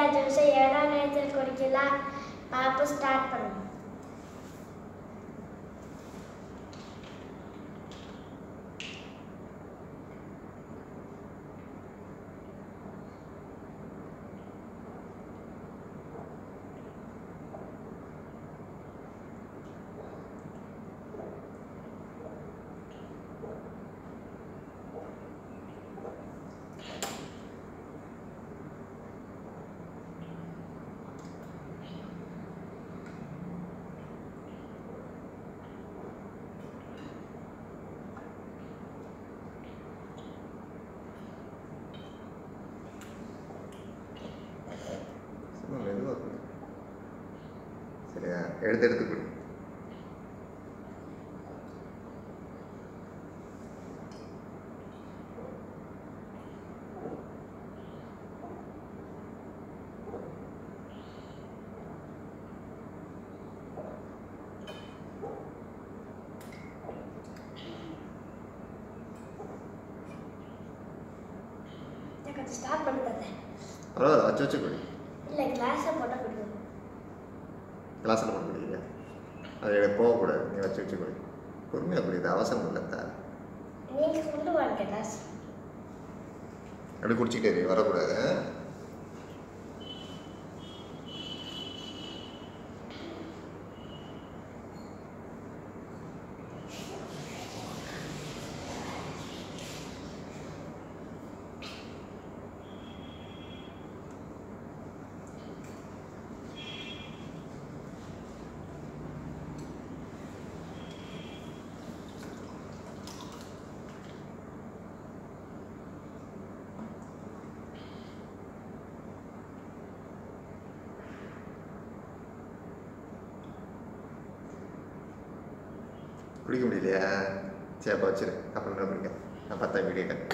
அஞ்சு நிமிஷம் ஏழாம் நேரத்தில் குடிக்கலாம் பாப்பு ஸ்டார்ட் பண்ணும் சரியா எடுத்து எடுத்து குடி. நான் கொஞ்சம் ஸ்டார்ட் பண்ணி தந்தேன் பரவாயில்ல வச்சு வச்சு குடி. இல்லை கிளாஸை போட்டால் கிளாஸில் பண்ண குடிக்கல அது எனக்கு போகக்கூடாது. நீ வச்சு வச்சு குடி. பொறுமையாக குடிக்குது அவசரம் இல்லை தா நீங்கள் கொண்டு வாங்க கிளாஸ் அப்படி குடிச்சிட்டே வரக்கூடாது. பிடிக்க குடிக்க முடியலையா? சரி அப்போ அப்புறம் என்ன பண்ணிக்க? நான் பார்த்தா வீடியோ கட்